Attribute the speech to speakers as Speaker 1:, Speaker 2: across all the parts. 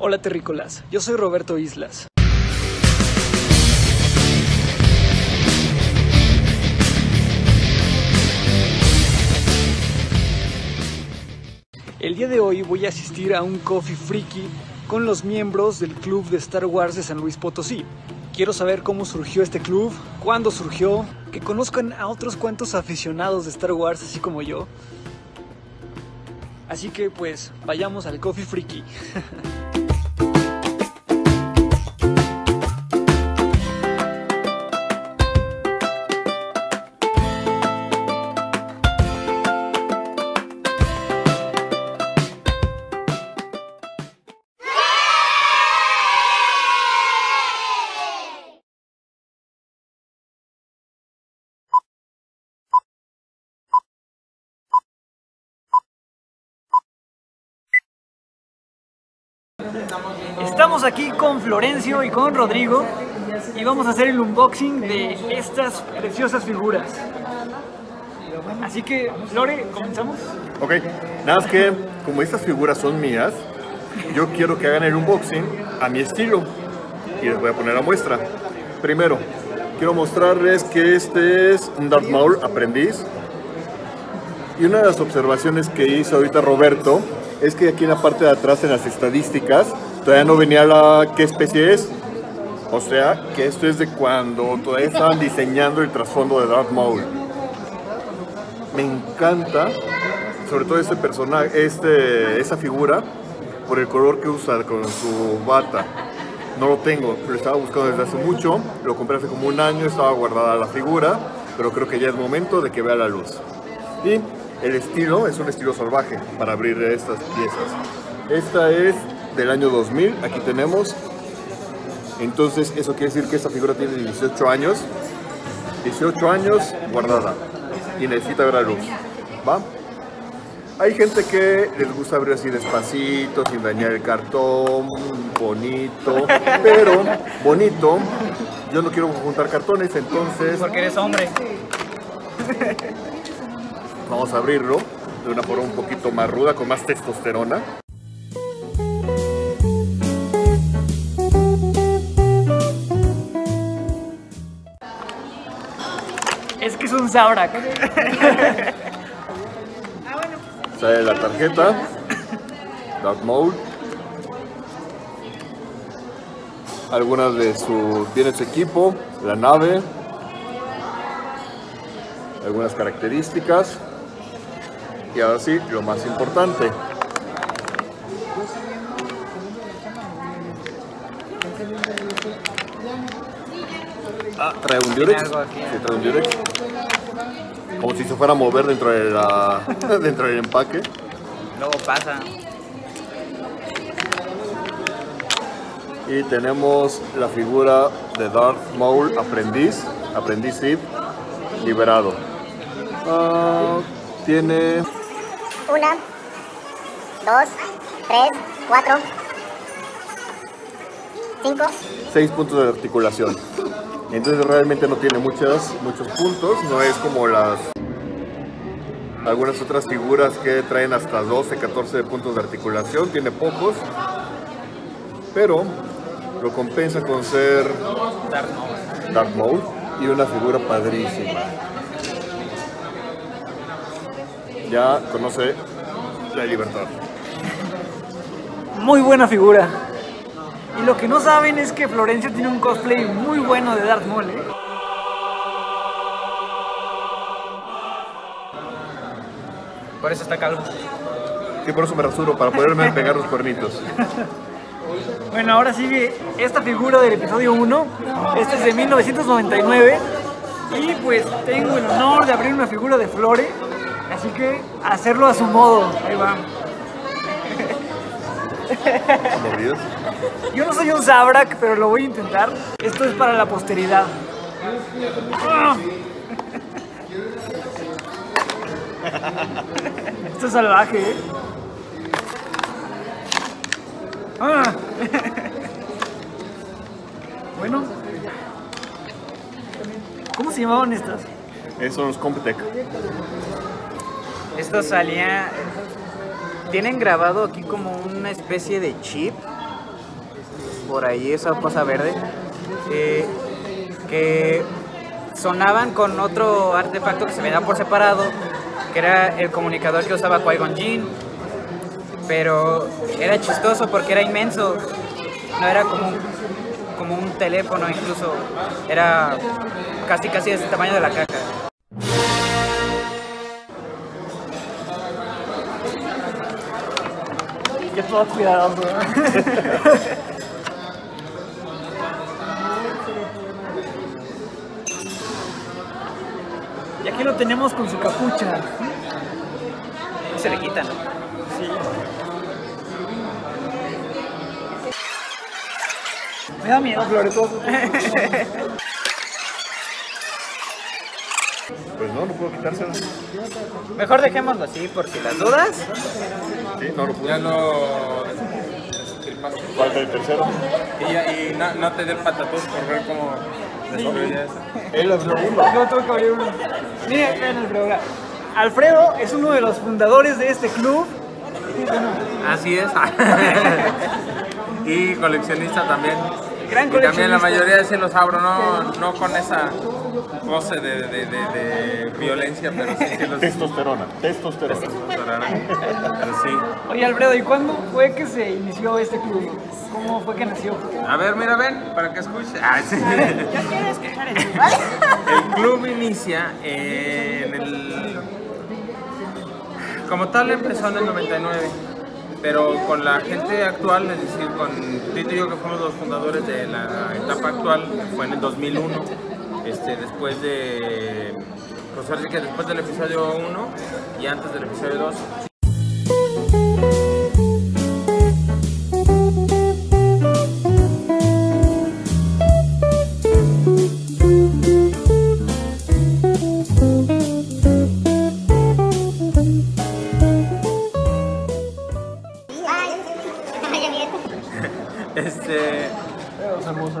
Speaker 1: Hola terrícolas, yo soy Roberto Islas. El día de hoy voy a asistir a un Coffee Freaky con los miembros del club de Star Wars de San Luis Potosí. Quiero saber cómo surgió este club, cuándo surgió, que conozcan a otros cuantos aficionados de Star Wars así como yo. Así que pues vayamos al Coffee Freaky. Estamos aquí con Florencio y con Rodrigo y vamos a hacer el unboxing de estas preciosas figuras. Así que, Flore, ¿comenzamos?
Speaker 2: Ok, nada más que como estas figuras son mías, yo quiero que hagan el unboxing a mi estilo y les voy a poner a muestra. Primero, quiero mostrarles que este es un Darth Maul aprendiz y una de las observaciones que hizo ahorita Roberto es que aquí en la parte de atrás en las estadísticas todavía no venía la qué especie es. O sea, que esto es de cuando todavía estaban diseñando el trasfondo de Darth Maul. Me encanta, sobre todo este personaje, este, esa figura, por el color que usa con su bata. No lo tengo, lo estaba buscando desde hace mucho, lo compré hace como un año, estaba guardada la figura, pero creo que ya es momento de que vea la luz. Y el estilo es un estilo salvaje para abrir estas piezas. Esta es del año 2000, aquí tenemos. Entonces eso quiere decir que esta figura tiene 18 años. 18 años guardada y necesita ver la luz. ¿Va? Hay gente que les gusta abrir así despacito, sin dañar el cartón, bonito, pero bonito. Yo no quiero juntar cartones, entonces
Speaker 1: Porque eres hombre.
Speaker 2: vamos a abrirlo de una forma un poquito más ruda, con más testosterona.
Speaker 1: Es que es un Zabrak.
Speaker 2: Sale la tarjeta, Dark Mode. Algunas de su. Viene su equipo, la nave. Algunas características. Y ahora sí, lo más importante. Ah, trae un Durex. Sí, trae un Durex. Como si se fuera a mover dentro, de la, dentro del empaque.
Speaker 1: Luego pasa.
Speaker 2: Y tenemos la figura de Darth Maul, aprendiz, aprendiz Sith, liberado. Ah, tiene
Speaker 3: Una, dos, tres, cuatro, cinco,
Speaker 2: seis puntos de articulación. Entonces realmente no tiene muchos, muchos puntos, no es como las algunas otras figuras que traen hasta 12, 14 puntos de articulación, tiene pocos, pero lo compensa con ser Darth Maul y una figura padrísima. Ya conoce la libertad.
Speaker 1: Muy buena figura. Y lo que no saben es que Florencio tiene un cosplay muy bueno de Darth Maul, ¿eh?
Speaker 4: Por eso está calvo.
Speaker 2: Sí, por eso me rasuro, para poderme pegar los cuernitos.
Speaker 1: Bueno, ahora sigue esta figura del episodio 1. Este es de 1999. Y pues tengo el honor de abrir una figura de Flore. Así que hacerlo a su modo. Ahí va. Yo no soy un Zabrak, pero lo voy a intentar. Esto es para la posteridad. ¡Ah! Esto es salvaje, ¿eh? ¡Ah! Bueno. ¿Cómo se llamaban estas?
Speaker 2: Esos son los Computec.
Speaker 4: Esto salía. Tienen grabado aquí como una especie de chip por ahí, esa cosa verde, eh, que sonaban con otro artefacto que se vendía por separado, que era el comunicador que usaba Qui-Gon pero era chistoso porque era inmenso, no era como un, como un teléfono incluso, era casi casi de ese tamaño de la caja.
Speaker 1: Ya todo cuidadoso. y aquí lo tenemos con su capucha.
Speaker 4: Se le quitan.
Speaker 1: Sí. Me da miedo, Floretoso.
Speaker 2: Pues no, no puedo quitárselo.
Speaker 4: Mejor dejémoslo así por si las dudas.
Speaker 2: Sí, no lo puedo.
Speaker 5: Ya no destripaste.
Speaker 2: Falta el tercero.
Speaker 5: Y, y no, no te dé el patatús por ver cómo destruía eso.
Speaker 2: Él abrió uno.
Speaker 1: Yo tengo que abrir uno. Mira, vean el programa. Alfredo es uno de los fundadores de este club.
Speaker 5: Así es. y coleccionista también.
Speaker 1: Gran
Speaker 5: y también la mayoría sí los abro, no, no con esa pose de, de, de, de violencia, pero sí que los
Speaker 2: Testosterona. Testosterona.
Speaker 5: Pero sí.
Speaker 1: Oye, Alfredo, ¿y cuándo fue que se inició este club? ¿Cómo fue que nació?
Speaker 5: A ver, mira, ven, para que escuche. Ah, sí.
Speaker 3: Yo quiero escuchar eso igual.
Speaker 5: El club inicia en el... Como tal empezó en el 99, pero con la gente actual, es decir, con Tito y yo que fuimos los fundadores de la etapa actual, fue en el 2001, este, después de... Pues que después del episodio 1 y antes del episodio 2.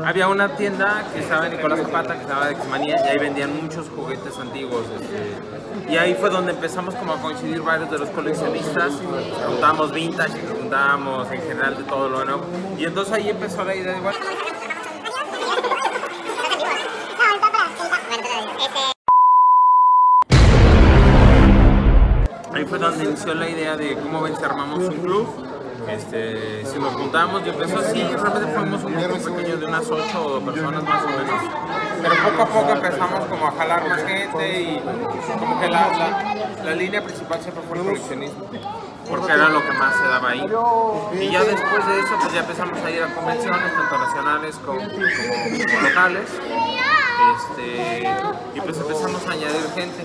Speaker 5: Había una tienda que estaba en Nicolás Zapata, que estaba de Xmanía, y ahí vendían muchos juguetes antiguos. este, y ahí fue donde empezamos como a coincidir varios de los coleccionistas, juntábamos vintage, juntábamos en general de todo lo nuevo. Y entonces ahí empezó la idea de, bueno, Ahí fue donde inició la idea de cómo ven si armamos un club. Este, si nos juntamos y empezó así, realmente fuimos un grupo pequeño de unas 8 personas más o menos. Pero poco a poco empezamos como a jalar más gente y como que la, la, la línea principal siempre fue el coleccionismo. Porque era lo que más se daba ahí. Y ya después de eso, pues ya empezamos a ir a convenciones, tanto nacionales como, como- como locales. Este, y pues empezamos a añadir gente.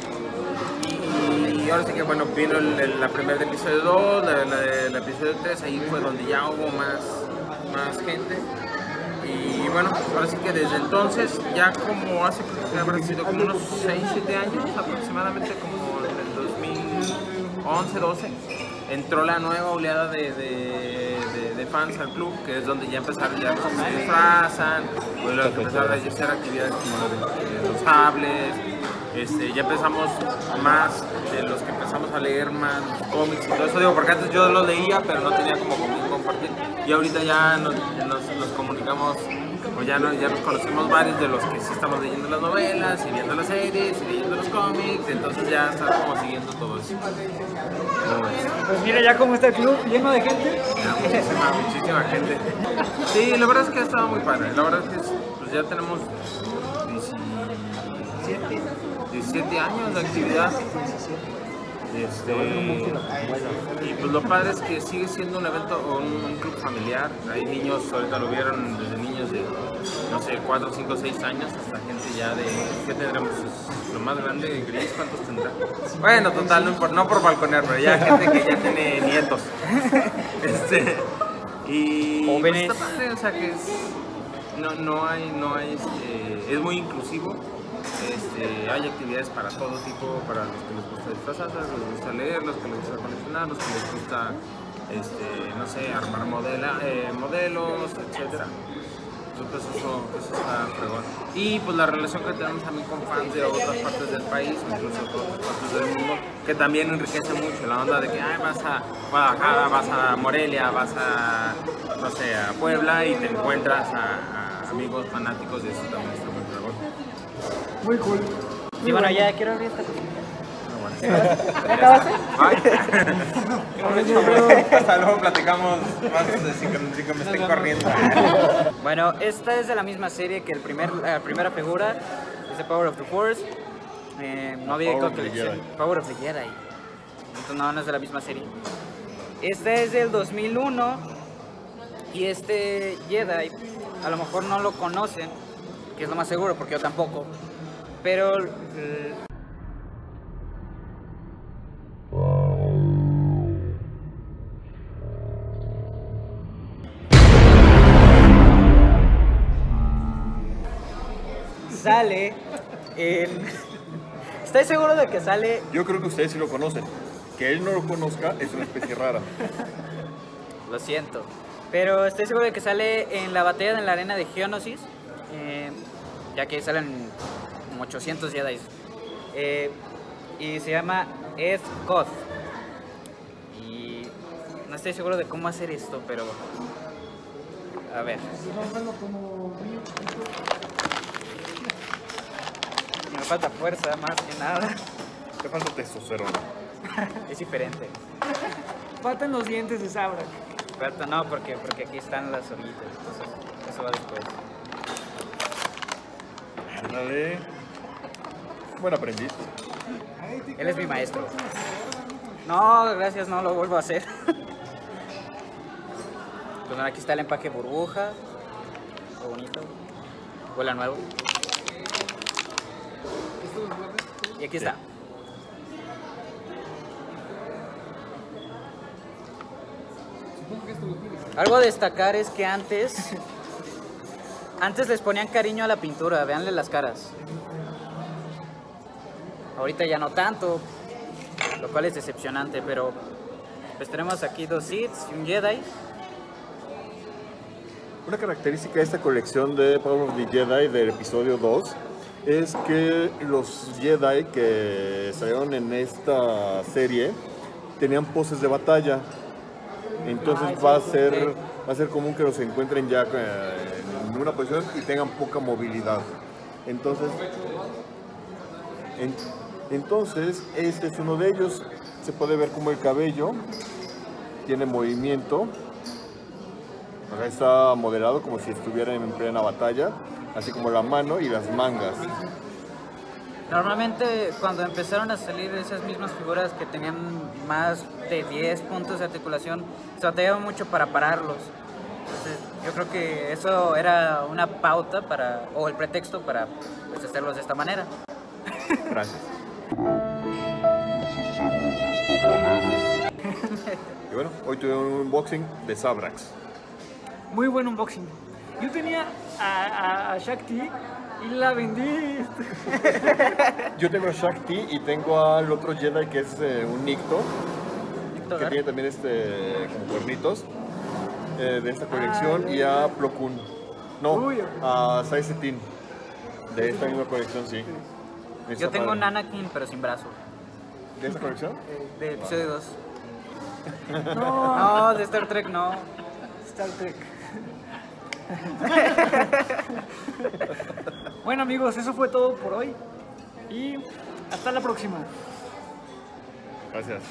Speaker 5: Y, y ahora sí que bueno, vino el, el- la primera del episodio 2, la, la del episodio 3, ahí fue donde ya hubo más, más gente. Y bueno, ahora sí que desde entonces, ya como hace sido como unos 6, 7 años aproximadamente, como en el 2011, 12, entró la nueva oleada de, de- de- de fans al club, que es donde ya empezaron ya los se disfrazan, pues los empezaron a hacer actividades como lo de, de los sables, este, ya empezamos más de los que empezamos a leer más cómics y todo eso, digo, porque antes yo los leía, pero no tenía como quién compartir, y ahorita ya nos, nos- nos comunicamos, pues ya, no- ya nos conocemos varios de los que sí estamos leyendo las novelas, y viendo las series, y leyendo los cómics, entonces ya estás como siguiendo todo eso.
Speaker 1: Pues mira ya cómo está el club, lleno de gente.
Speaker 5: Ya, muchísima, muchísima gente. Sí, la verdad es que ha estado muy padre. La verdad es que pues ya tenemos 17, 17 años de actividad. Este, y pues lo padre es que sigue siendo un evento o un, un club familiar. Hay niños, ahorita lo vieron desde niños de, no sé, 4, 5, 6 años hasta gente ya de, ¿qué tendremos? Lo más grande, Gris, ¿cuántos tendrá? Bueno, total, no por, no por balconear, pero ya gente que ya tiene nietos. Este, y pues,
Speaker 1: Jóvenes.
Speaker 5: está padre, o sea que es, no, no hay, no hay, este, es muy inclusivo. Este, hay actividades para todo tipo, para los que les gusta disfrazarse, los que les gusta leer, los que les gusta coleccionar, los que les gusta, este, no sé, armar eh, modelos, etcétera. Entonces eso, eso está fregón. Y pues la relación que tenemos también con fans de otras partes del país, incluso de otras partes del mundo, que también enriquece mucho la onda de que ay, vas a Guadalajara, vas a Morelia, vas a, no sé, a Puebla y te encuentras a, amigos fanáticos y eso también muy
Speaker 1: cool.
Speaker 4: Y bueno, ya quiero abrir esta cosita.
Speaker 5: Hasta luego platicamos más de sin que, me estén corriendo.
Speaker 4: Bueno, esta es de la misma serie que el primer, la primera figura, es The Power of the Force. Eh, no había
Speaker 2: Power of the
Speaker 4: colección.
Speaker 2: Jedi.
Speaker 4: Power of the Jedi. Entonces, no, no es de la misma serie. Este es del 2001 y este Jedi, a lo mejor no lo conocen, que es lo más seguro porque yo tampoco, pero eh, sale en... Estoy seguro de que sale
Speaker 2: Yo creo que ustedes sí lo conocen. Que él no lo conozca es una especie rara.
Speaker 4: Lo siento. Pero estoy seguro de que sale en la batalla en la arena de Geonosis. eh, ya que salen como 800 Jedi. Eh, y se llama Ed Koth. Y no estoy seguro de cómo hacer esto, pero. A ver. Me falta fuerza más que nada.
Speaker 2: Te falta testosterona.
Speaker 4: Es diferente.
Speaker 1: Faltan los dientes de Sabra.
Speaker 4: Falta, no, porque, porque aquí están las orillitas. Entonces, eso va después.
Speaker 2: Ándale. Buen aprendiz.
Speaker 4: Él es mi maestro. No, gracias, no lo vuelvo a hacer. Pues bueno, aquí está el empaque burbuja. Qué bonito. Huele a nuevo. Y aquí está. Algo a destacar es que antes. Antes les ponían cariño a la pintura, véanle las caras. Ahorita ya no tanto, lo cual es decepcionante, pero pues tenemos aquí dos Sith y un Jedi.
Speaker 2: Una característica de esta colección de Power of the Jedi del episodio 2 es que los Jedi que salieron en esta serie tenían poses de batalla. Entonces
Speaker 4: Ay,
Speaker 2: va a ser va a ser común que los encuentren ya eh, en una posición y tengan poca movilidad. Entonces en- entonces este es uno de ellos. Se puede ver como el cabello tiene movimiento. Acá está moderado como si estuviera en plena batalla, así como la mano y las mangas.
Speaker 4: Normalmente cuando empezaron a salir esas mismas figuras que tenían más de 10 puntos de articulación, se batallaba mucho para pararlos. Entonces yo creo que eso era una pauta para, o el pretexto para pues, hacerlos de esta manera.
Speaker 2: Gracias. Y bueno, hoy tuve un unboxing de Sabrax.
Speaker 1: Muy buen unboxing. Yo tenía a, a- a Shakti y la vendí.
Speaker 2: Yo tengo a Shakti y tengo al otro Jedi que es eh, un Nicto, que tiene también este como cuernitos eh, de esta colección y a Plo Koon. No,
Speaker 1: Uy.
Speaker 2: a Sai Setin de esta misma colección, sí.
Speaker 4: Yo tengo un Anakin pero sin brazo,
Speaker 2: ¿De esta colección?
Speaker 4: de episodio 2.
Speaker 1: No,
Speaker 4: No, de Star Trek no.
Speaker 1: Star Trek. bueno amigos, eso fue todo por hoy. Y hasta la próxima.
Speaker 2: Gracias.